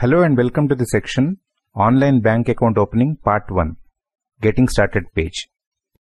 Hello and welcome to the section Online Bank Account Opening Part 1 Getting Started page.